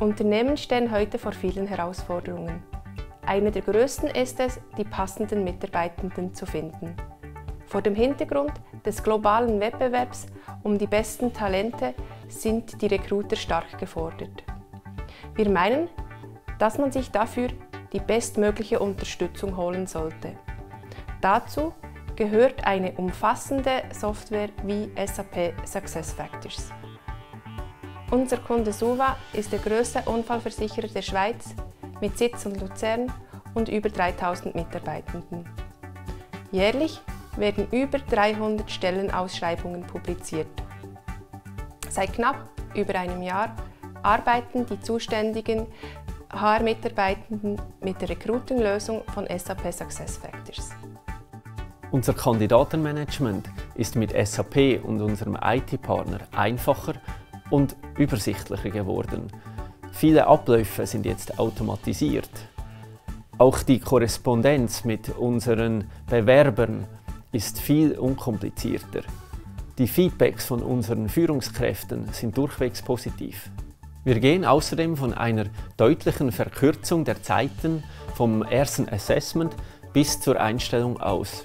Unternehmen stehen heute vor vielen Herausforderungen. Eine der größten ist es, die passenden Mitarbeitenden zu finden. Vor dem Hintergrund des globalen Wettbewerbs um die besten Talente sind die Recruiter stark gefordert. Wir meinen, dass man sich dafür die bestmögliche Unterstützung holen sollte. Dazu gehört eine umfassende Software wie SAP SuccessFactors. Unser Kunde Suva ist der größte Unfallversicherer der Schweiz mit Sitz in Luzern und über 3000 Mitarbeitenden. Jährlich werden über 300 Stellenausschreibungen publiziert. Seit knapp über einem Jahr arbeiten die zuständigen HR-Mitarbeitenden mit der Recruiting-Lösung von SAP SuccessFactors. Unser Kandidatenmanagement ist mit SAP und unserem IT-Partner einfacher und übersichtlicher geworden. Viele Abläufe sind jetzt automatisiert. Auch die Korrespondenz mit unseren Bewerbern ist viel unkomplizierter. Die Feedbacks von unseren Führungskräften sind durchwegs positiv. Wir gehen außerdem von einer deutlichen Verkürzung der Zeiten vom ersten Assessment bis zur Einstellung aus.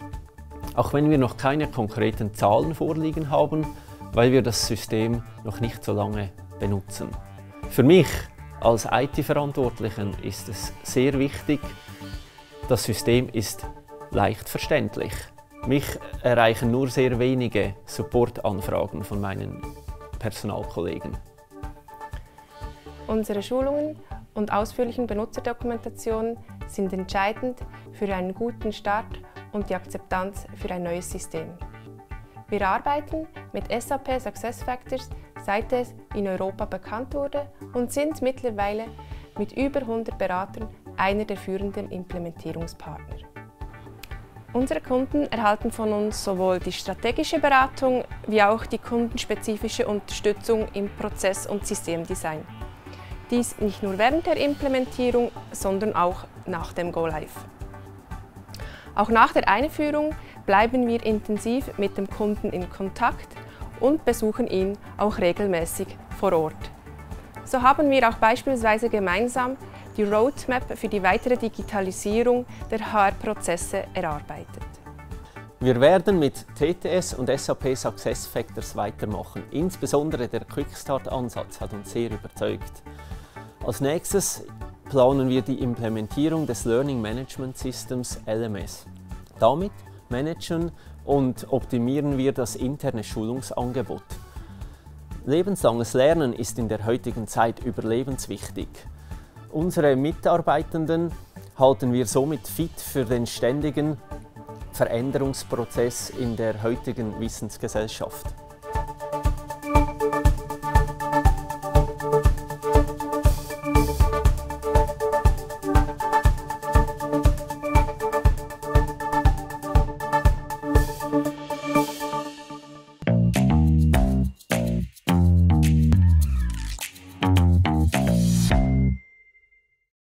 Auch wenn wir noch keine konkreten Zahlen vorliegen haben, weil wir das System noch nicht so lange benutzen. Für mich als IT-Verantwortlichen ist es sehr wichtig, das System ist leicht verständlich. Mich erreichen nur sehr wenige Supportanfragen von meinen Personalkollegen. Unsere Schulungen und ausführlichen Benutzerdokumentationen sind entscheidend für einen guten Start und die Akzeptanz für ein neues System. Wir arbeiten mit SAP SuccessFactors, seit es in Europa bekannt wurde und sind mittlerweile mit über 100 Beratern einer der führenden Implementierungspartner. Unsere Kunden erhalten von uns sowohl die strategische Beratung wie auch die kundenspezifische Unterstützung im Prozess- und Systemdesign. Dies nicht nur während der Implementierung, sondern auch nach dem Go Live. Auch nach der Einführung bleiben wir intensiv mit dem Kunden in Kontakt und besuchen ihn auch regelmäßig vor Ort. So haben wir auch beispielsweise gemeinsam die Roadmap für die weitere Digitalisierung der HR-Prozesse erarbeitet. Wir werden mit TTS und SAP SuccessFactors weitermachen. Insbesondere der Quickstart-Ansatz hat uns sehr überzeugt. Als nächstes planen wir die Implementierung des Learning Management Systems LMS. Damit managen und optimieren wir das interne Schulungsangebot. Lebenslanges Lernen ist in der heutigen Zeit überlebenswichtig. Unsere Mitarbeitenden halten wir somit fit für den ständigen Veränderungsprozess in der heutigen Wissensgesellschaft.